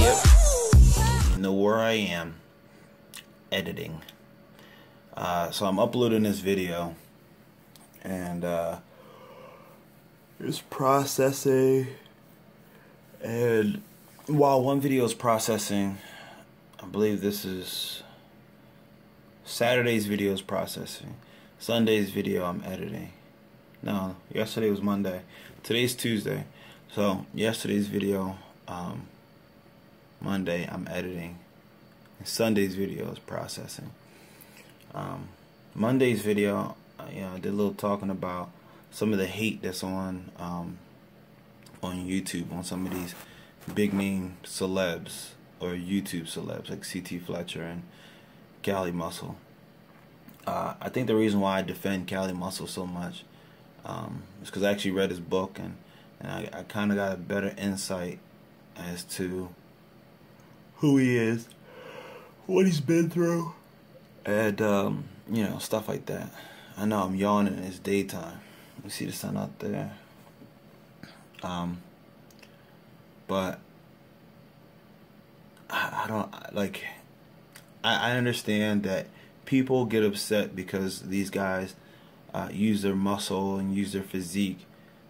Yep. You know where I am. Editing. Uh, so I'm uploading this video. And uh, it's processing. And while one video is processing, I believe this is Saturday's video is processing. Sunday's video I'm editing. No, yesterday was Monday. Today's Tuesday. So yesterday's video, um, Monday I'm editing. And Sunday's video is processing. Um, Monday's video, uh, you know, I did a little talking about some of the hate that's on um, on YouTube on some of these big name celebs or YouTube celebs like CT Fletcher and Cali Muscle. Uh, I think the reason why I defend Cali Muscle so much um, is because I actually read his book and, and I, I kind of got a better insight as to who he is, what he's been through, and um, you know stuff like that. I know I'm yawning. It's daytime. You see the sun out there. Um, but I, I don't like. I, I understand that people get upset because these guys uh, use their muscle and use their physique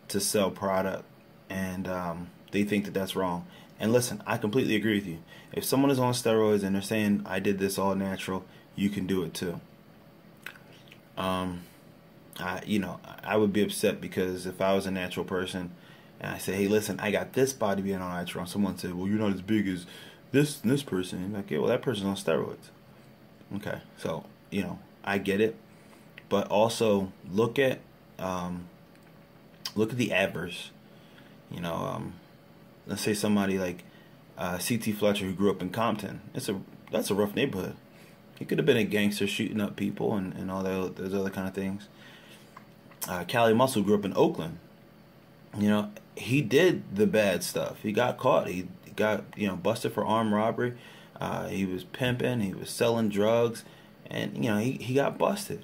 to sell product, and um, they think that that's wrong. And listen, I completely agree with you. If someone is on steroids and they're saying I did this all natural, you can do it too. Um, I, you know, I would be upset because if I was a natural person and I say, hey, listen, I got this body being all natural, and someone said, well, you're not as big as this this person. Like, yeah, well, that person's on steroids. Okay, so you know, I get it, but also look at um, look at the adverse. You know, um, let's say somebody like uh, CT Fletcher who grew up in Compton. It's a that's a rough neighborhood. He could have been a gangster shooting up people and, and all that, those other kind of things. Uh, Cali Muscle grew up in Oakland. You know, he did the bad stuff. He got caught. He got you know busted for armed robbery. Uh, he was pimping. He was selling drugs, and you know he, he got busted.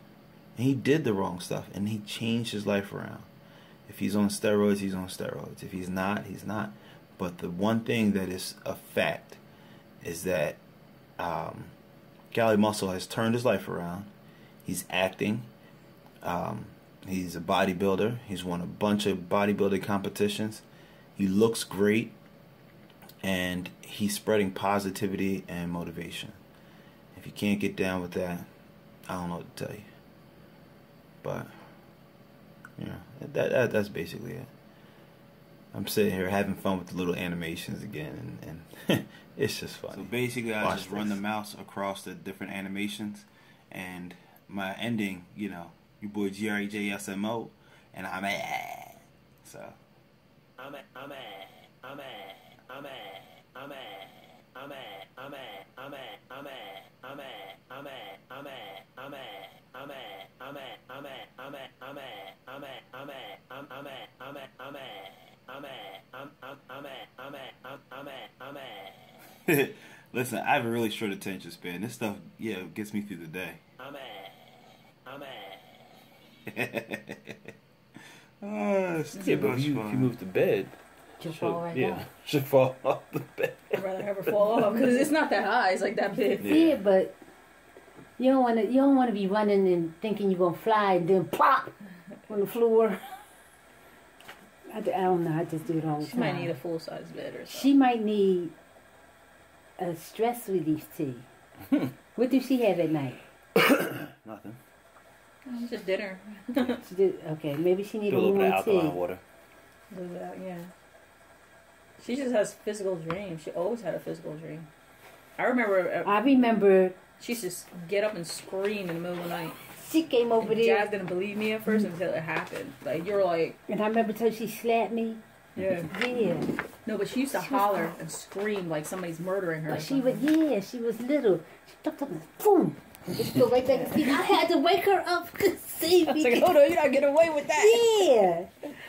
And he did the wrong stuff, and he changed his life around. If he's on steroids, he's on steroids. If he's not, he's not. But the one thing that is a fact is that um, Cali Muscle has turned his life around. He's acting. Um, he's a bodybuilder. He's won a bunch of bodybuilding competitions. He looks great. And he's spreading positivity and motivation. If you can't get down with that, I don't know what to tell you. But, yeah, that, that that's basically it. I'm sitting here having fun with the little animations again, and, and it's just fun. So basically, I Watch just this. run the mouse across the different animations, and my ending, you know, your boy G R E J S M O, and I'm at. So. I'm at. I'm at. I'm at. I'm at. I'm at. I'm at. I'm at. I'm at. I'm at. I'm at. I'm at. I'm at. Listen, I have a really short attention span. This stuff, yeah, gets me through the day. I'm at. I'm at. oh, it's yeah, but you, you move to bed. She'll fall right yeah, down. She'll fall off the bed. I'd rather have her fall off because it's not that high. It's like that big. Yeah, yeah but you don't want to. You don't want to be running and thinking you're gonna fly and then pop on the floor. I, I don't know. I just do it all the she time. She might need a full size bed or something. She might need a stress relief tea. what does she have at night? Nothing. Just dinner. she did, okay, maybe she needs a little bit of tea. water. A little bit, yeah. She just has physical dreams. She always had a physical dream. I remember. Uh, I remember. She used to get up and scream in the middle of the night. She came over and there. Jazz didn't believe me at 1st until it happened. Like you're like. And I remember until she slapped me. Yeah. Yeah. No, but she used to she holler was, and scream like somebody's murdering her. But she was yeah, she was little. She popped up boom. Just go right back to. I had to wake her up to see me. I was like, hold on, you're not getting away with that. Yeah.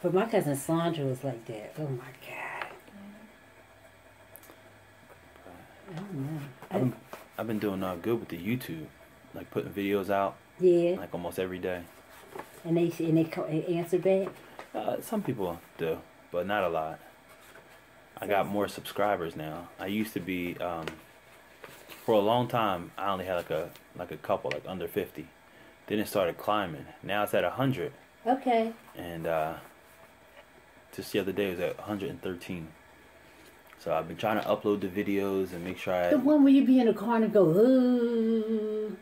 But my cousin Sandra was like that. Oh my god. I don't know. I've been, I've been doing uh, good with the YouTube, like putting videos out. Yeah. Like almost every day. And they and they, they answer back. Uh, some people do, but not a lot. I got more subscribers now. I used to be um, for a long time. I only had like a like a couple, like under fifty. Then it started climbing. Now it's at hundred, Okay. and uh, just the other day it was at 113. So I've been trying to upload the videos and make sure I. The one where you be in the car and go, ooh.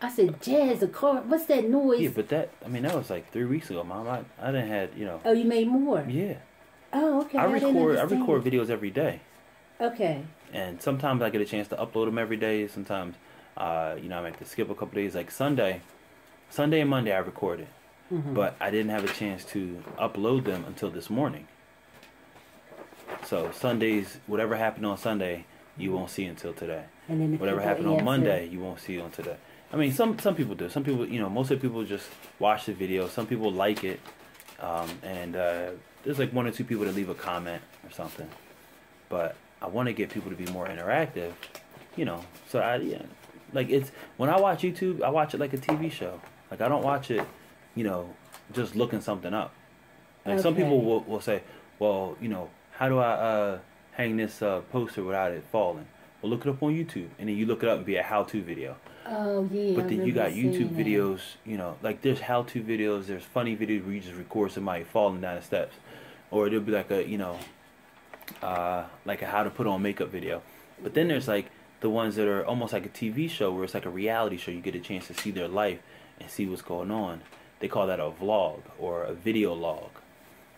I said, Jazz, the car, what's that noise? Yeah, but that I mean that was like three weeks ago, mom. I I didn't had you know. oh, you made more? Yeah, Oh, okay. I didn't record I record videos every day. Okay. and sometimes I get a chance to upload them every day. Sometimes, uh, you know, I might have to skip a couple days. Like Sunday, Sunday and Monday I recorded, Mhm. but I didn't have a chance to upload them until this morning. So Sundays, whatever happened on Sunday, you won't see until today. And then Whatever happened on. Monday, you won't see on today. I mean, some some people do. Some people, you know, most of the people just watch the video. Some people like it, um, and uh, there's like one or two people that leave a comment or something. But I want to get people to be more interactive, you know. So I, yeah, like it's when I watch YouTube, I watch it like a TV show. Like I don't watch it, you know, just looking something up. Like some people will, will say, well, you know, how do I uh, hang this uh, poster without it falling? Well, look it up on YouTube, and then you look it up and be a how-to video. Oh, yeah. But then you got YouTube that. videos, you know, like there's how-to videos, there's funny videos where you just record somebody falling down the steps, or it'll be like a, you know, uh, like a how to put on makeup video. But then there's like the ones that are almost like a TV show where it's like a reality show. You get a chance to see their life and see what's going on. They call that a vlog or a video log,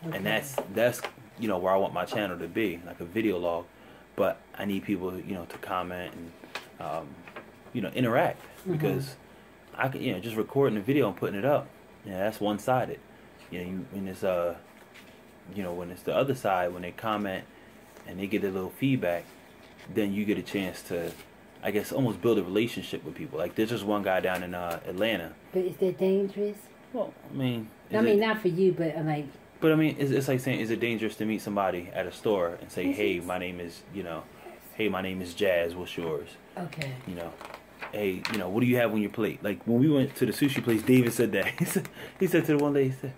Okay. and that's that's you know where I want my channel to be, like a video log. But I need people, you know, to comment and um, you know interact because I can, you know, just recording a video and putting it up. Yeah, that's one sided. You know, you when it's uh, you know, when it's the other side when they comment and they get a little feedback, then you get a chance to, I guess, almost build a relationship with people. Like there's just one guy down in uh, Atlanta. But is that dangerous? Well, I mean, I mean, it- not for you, but like, but I mean, it's, it's like saying, is it dangerous to meet somebody at a store and say, hey, my name is, you know, hey, my name is Jazz. What's yours? okay. you know, hey, you know, what do you have on your plate? Like when we went to the sushi place, David said that. He said, he said to the one lady, he said,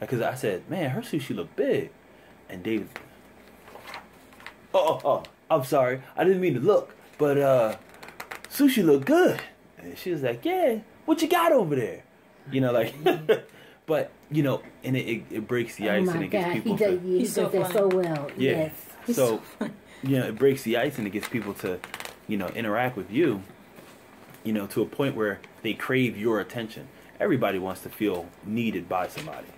because I said, man, her sushi looked big, and David, oh, oh, oh, I'm sorry, I didn't mean to look, but uh, sushi look good. And she was like, yeah, what you got over there? You know, like, but you know, and it, it, it breaks the oh ice my and it gets God, people he to, does, yeah, he He's so does that so well. Yeah. Yes. He's so, so you know, it breaks the ice and it gets people to, you know, interact with you, you know, to a point where they crave your attention. Everybody wants to feel needed by somebody.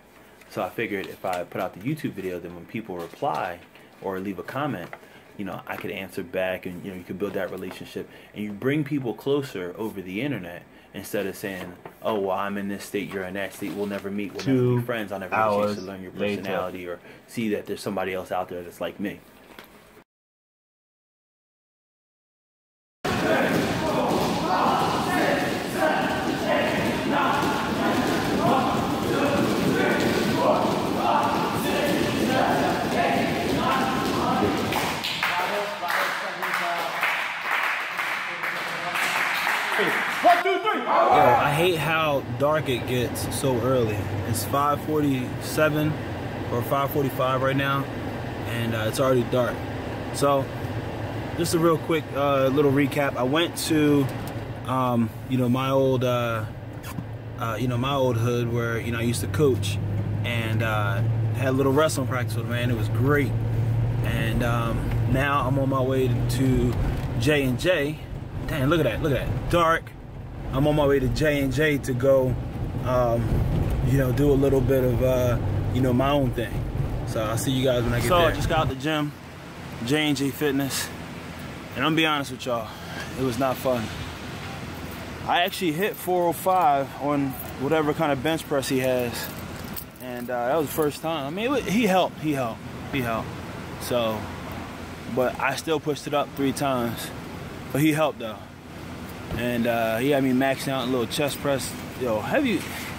So I figured if I put out the YouTube video, then when people reply or leave a comment, you know, I could answer back and, you know, you could build that relationship and you bring people closer over the internet instead of saying, oh, well, I'm in this state, you're in that state, we'll never meet, we'll never be friends, I'll never get a chance to learn your later. personality or see that there's somebody else out there that's like me. Yo, I hate how dark it gets so early. It's 5:47 or 5:45 right now, and uh, it's already dark. So, just a real quick uh, little recap. I went to, um, you know, my old, uh, uh, you know, my old hood where you know I used to coach, and uh, had a little wrestling practice with man. It was great, and um, now I'm on my way to J and J. Dang, look at that! Look at that! Dark. I'm on my way to J and J to go, um, you know, do a little bit of, uh, you know, my own thing. So I'll see you guys when I get So, there. I just got out the gym, J and J Fitness, and I'm gonna be honest with y'all, it was not fun. I actually hit 405 on whatever kind of bench press he has, and uh, that was the first time. I mean, it wa- he helped, he helped, he helped. So, but I still pushed it up three times, but he helped though and uh, he had me maxing out a little chest press. Yo, heavy.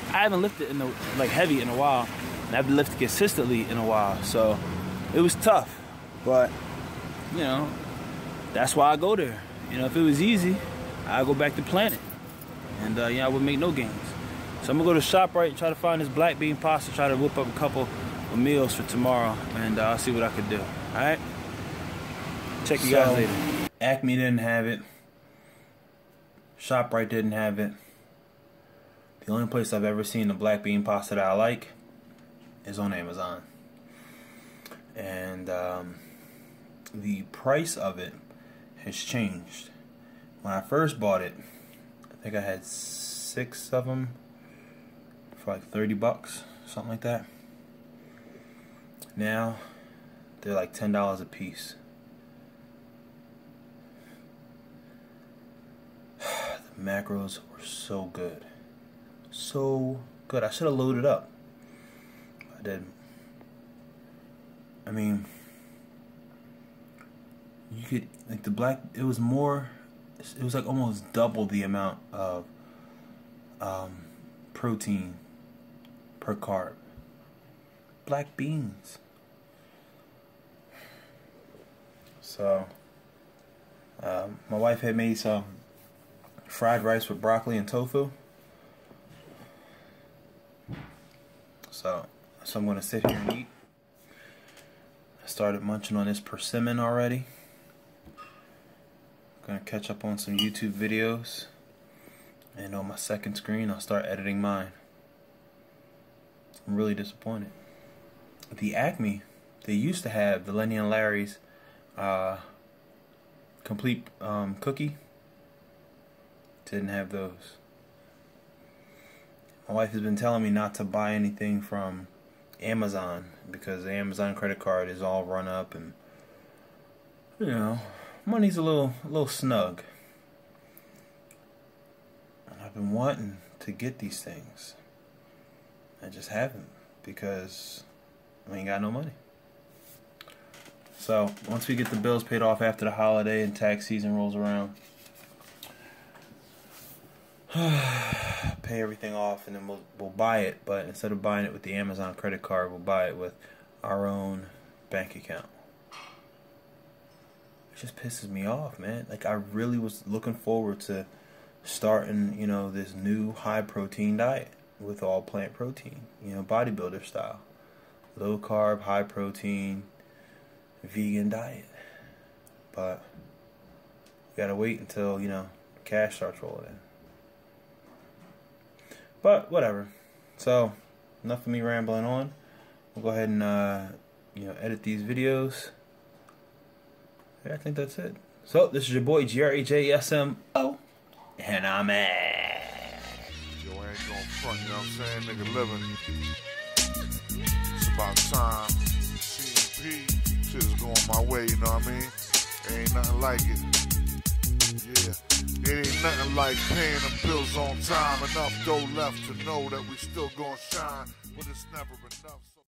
I haven't lifted in the, like heavy in a while, and I've lifted consistently in a while. So it was tough, but you know, that's why I go there. You know, if it was easy, I'd go back to Planet, and uh, yeah, I would make no gains. So I'm gonna go to ShopRite and try to find this black bean pasta, try to whip up a couple of meals for tomorrow, and uh, I'll see what I can do. All right. Check you guys later. Acme didn't have it. ShopRite didn't have it. The only place I've ever seen the black bean pasta that I like is on Amazon. And um, the price of it has changed. When I first bought it, I think I had six of them for like 30 bucks, something like that. Now, they're like $10 a piece. The macros were so good. So good. I should have loaded up. I didn't. I mean, you could, like, the black, it was more, it was like almost double the amount of um, protein per carb. Black beans. So, um, my wife had made some fried rice with broccoli and tofu. So, so I'm gonna sit here and eat. I started munching on this persimmon already. Gonna catch up on some YouTube videos. And on my second screen, I'll start editing mine. I'm really disappointed. The Acme, they used to have the Lenny and Larry's uh, complete um, cookie. Didn't have those. My wife has been telling me not to buy anything from Amazon because the Amazon credit card is all run up and you know money's a little a little snug. And I've been wanting to get these things. I just haven't because I ain't got no money. So once we get the bills paid off after the holiday and tax season rolls around, pay everything off and then we'll we'll buy it. But instead of buying it with the Amazon credit card, we'll buy it with our own bank account. It just pisses me off, man. Like I really was looking forward to starting, you know, this new high protein diet with all plant protein, you know, bodybuilder style. Low carb, high protein, vegan diet. But you gotta wait until, you know, cash starts rolling in. But whatever. So enough of me rambling on. We'll go ahead and uh, you know edit these videos. Yeah, I think that's it. So this is your boy G R H A S M O, and I'm at. You know what I'm saying? Nigga living. It's about time. CMP, shit is going my way, you know what I mean? Ain't nothing like it. It ain't nothing like paying them bills on time. Enough dough left to know that we still gon' shine, but it's never enough.